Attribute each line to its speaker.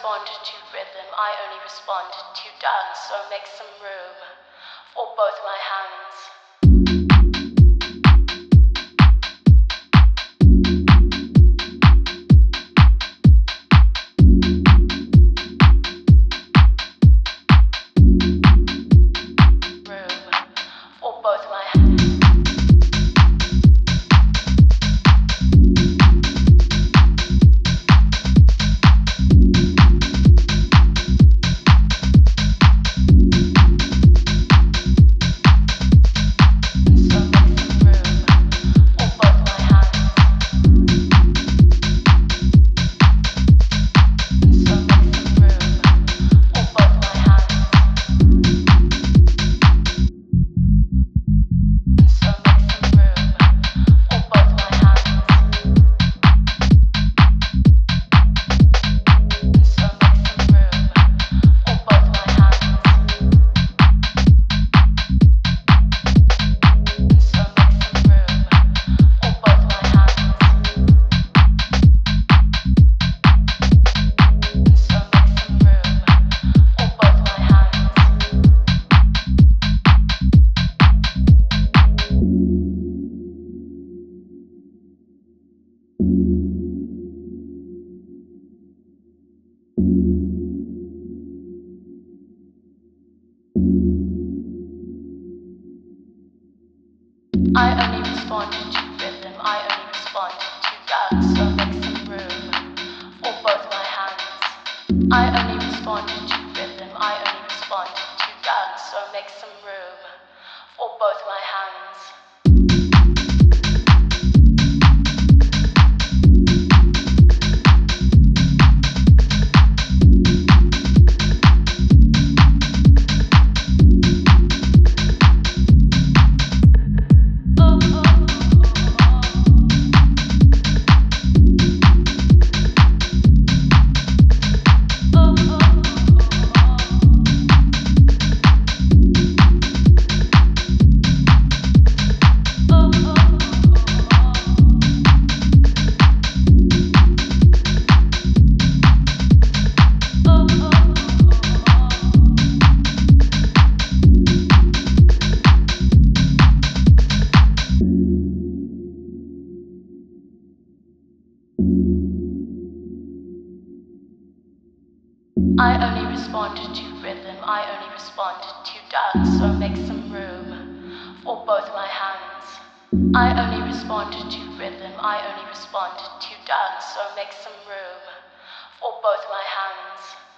Speaker 1: respond to rhythm, I only respond to dance, so make some room for both my hands. only respond to dance, or make some room for both my hands.